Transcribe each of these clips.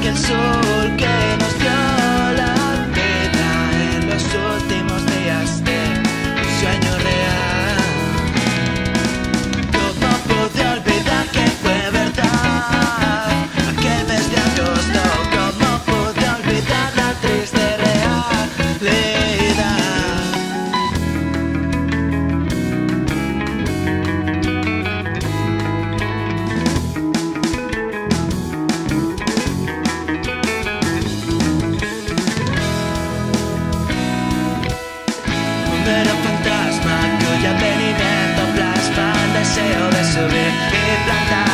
que el sol que no pero fantasma cuya venida plasma deseo de subir y plantar.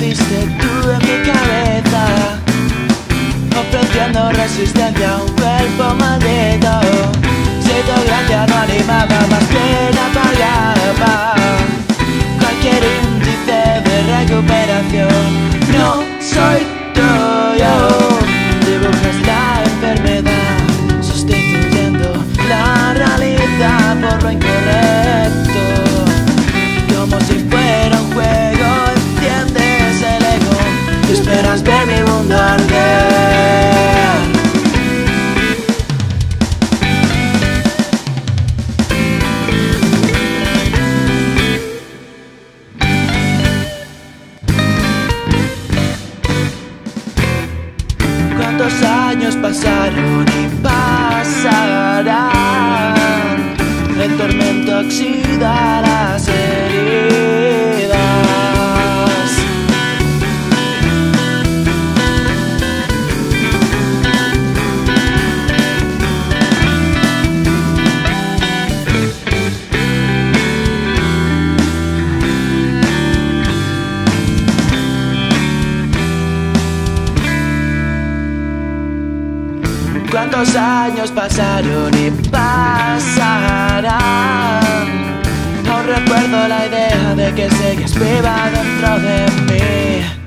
naciste tú en mi cabeza, ofreciendo resistencia a un cuerpo más. Cuántos años pasaron y pasarán. Aún recuerdo la idea de que seguías viva dentro de mí.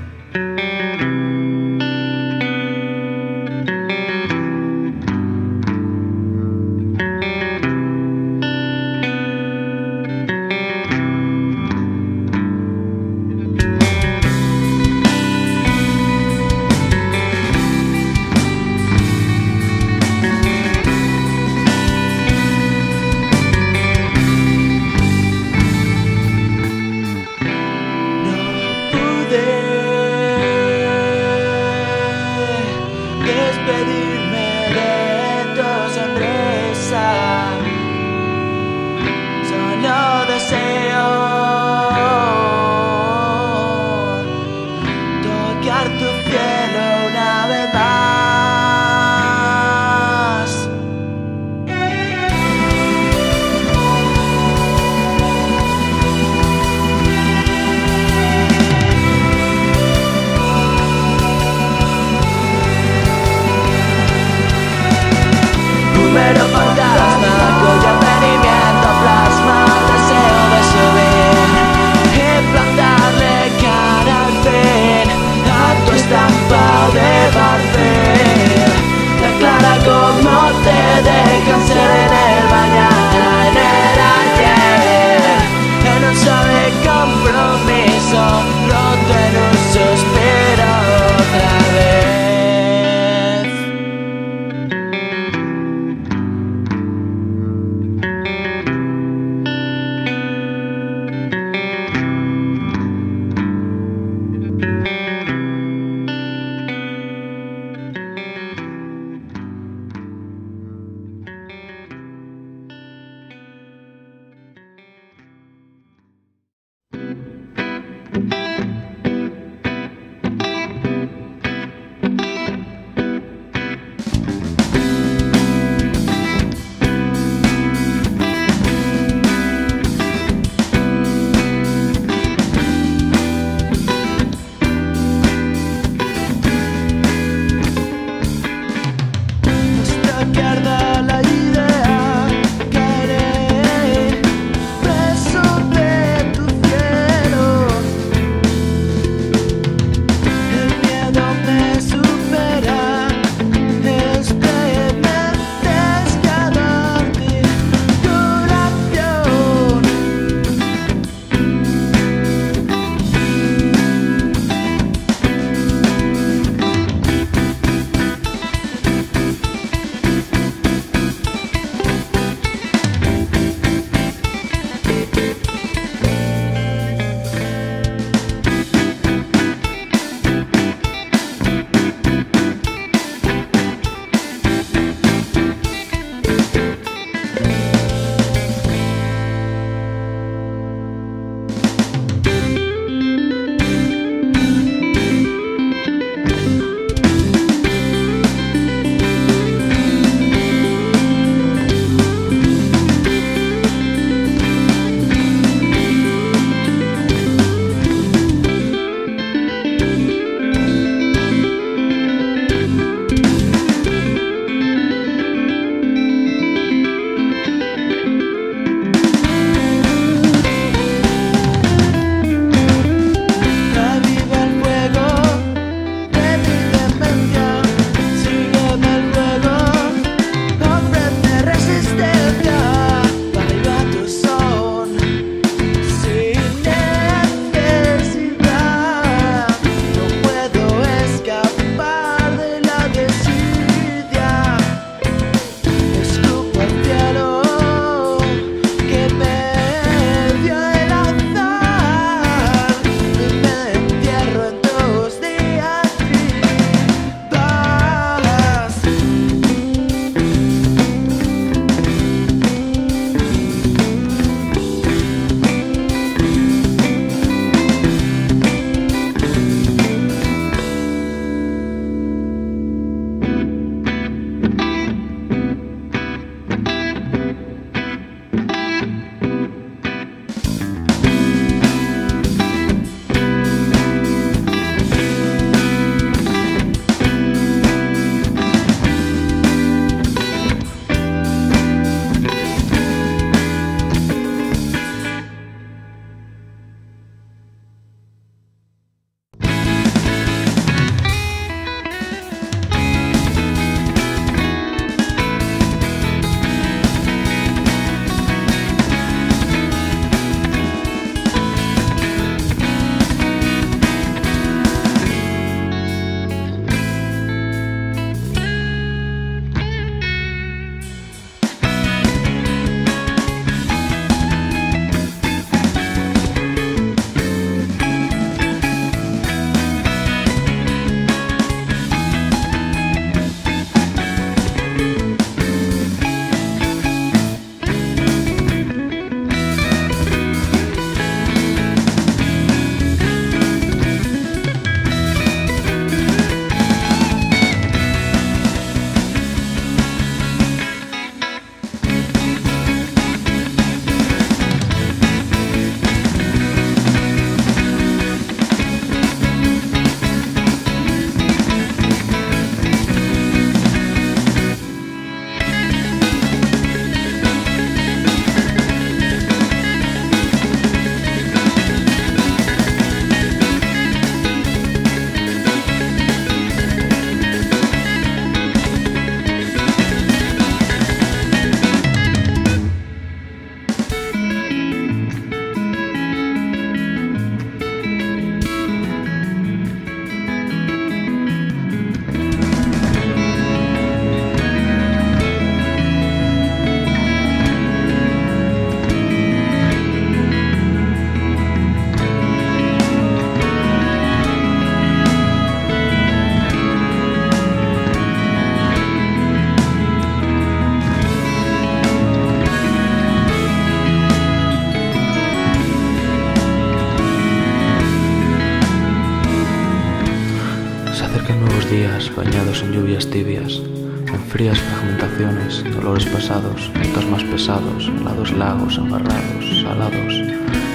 Bañados en lluvias tibias, en frías fragmentaciones, dolores pasados, notas más pesados, helados lagos, embarrados, salados.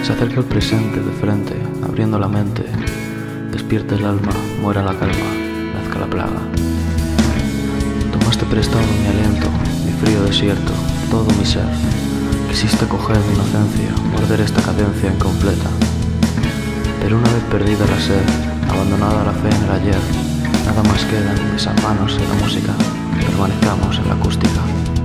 Se acerca el presente de frente, abriendo la mente. Despierta el alma, muera la calma, nazca la plaga. Tomaste prestado mi aliento, mi frío desierto, todo mi ser. Quisiste coger mi inocencia, morder esta cadencia incompleta. Pero una vez perdida la sed, abandonada la fe en el ayer, nada más queda mis manos y la música, permanezcamos en la acústica.